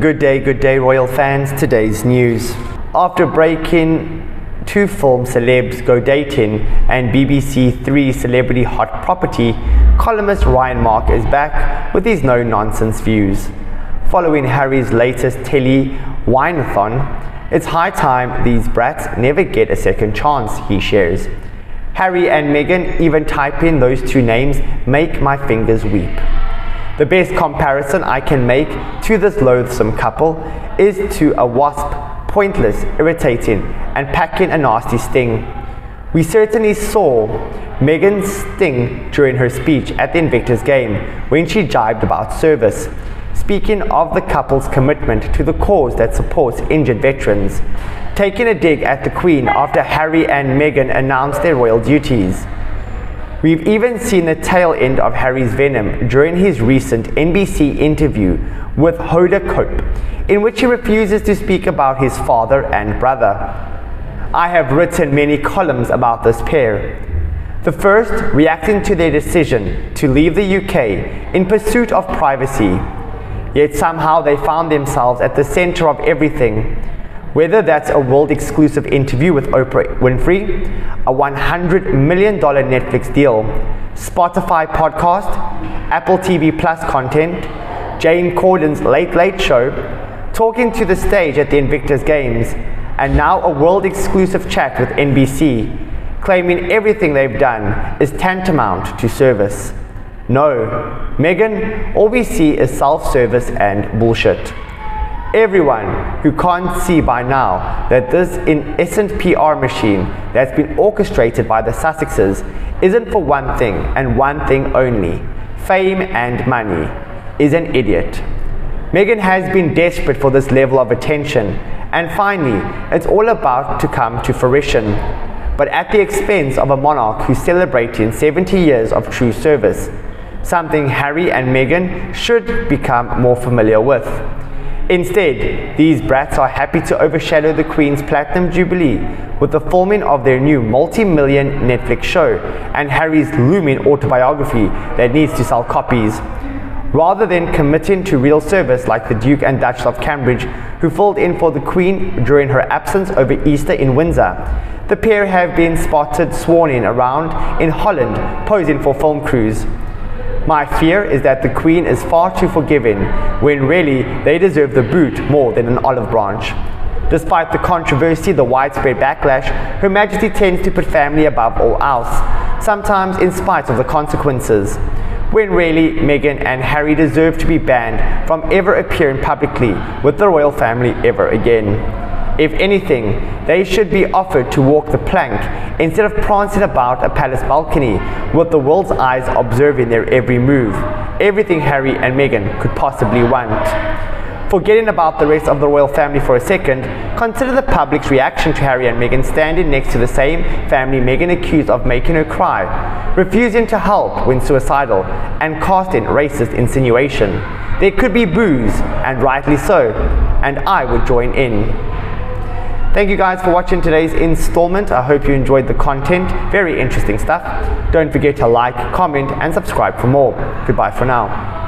Good day, good day, royal fans. Today's news. After breaking two film celebs go dating and BBC Three celebrity hot property, columnist Ryan Mark is back with his no nonsense views. Following Harry's latest telly wineathon, it's high time these brats never get a second chance, he shares. Harry and Meghan even type in those two names make my fingers weep. The best comparison I can make to this loathsome couple is to a wasp, pointless, irritating, and packing a nasty sting. We certainly saw Meghan's sting during her speech at the Invictus game when she jibed about service, speaking of the couple's commitment to the cause that supports injured veterans, taking a dig at the Queen after Harry and Meghan announced their royal duties. We've even seen the tail end of Harry's venom during his recent NBC interview with Hoda Kotb, in which he refuses to speak about his father and brother. I have written many columns about this pair. The first reacting to their decision to leave the UK in pursuit of privacy. Yet somehow they found themselves at the center of everything whether that's a world exclusive interview with Oprah Winfrey, a $100 million Netflix deal, Spotify podcast, Apple TV Plus content, James Corden's Late Late Show, talking to the stage at the Invictus Games, and now a world exclusive chat with NBC, claiming everything they've done is tantamount to service. No, Meghan, all we see is self service and bullshit everyone who can't see by now that this innocent PR machine that's been orchestrated by the Sussexes isn't for one thing and one thing only fame and money is an idiot. Meghan has been desperate for this level of attention, and finally, it's all about to come to fruition, but at the expense of a monarch who's celebrating 70 years of true service, something Harry and Meghan should become more familiar with. Instead, these brats are happy to overshadow the Queen's Platinum Jubilee with the filming of their new multi-million Netflix show and Harry's looming autobiography that needs to sell copies. Rather than committing to real service like the Duke and Duchess of Cambridge, who filled in for the Queen during her absence over Easter in Windsor, the pair have been spotted swanning around in Holland posing for film crews. My fear is that the Queen is far too forgiving when really they deserve the boot more than an olive branch. Despite the controversy, the widespread backlash, Her Majesty tends to put family above all else, sometimes in spite of the consequences. When really, Meghan and Harry deserve to be banned from ever appearing publicly with the royal family ever again. If anything, they should be offered to walk the plank instead of prancing about a palace balcony with the world's eyes observing their every move, everything Harry and Meghan could possibly want. Forgetting about the rest of the royal family for a second, consider the public's reaction to Harry and Meghan standing next to the same family Meghan accused of making her cry, refusing to help when suicidal, and casting racist insinuation. There could be boos, and rightly so, and I would join in. Thank you guys for watching today's installment. I hope you enjoyed the content. Very interesting stuff. Don't forget to like, comment, and subscribe for more. Goodbye for now.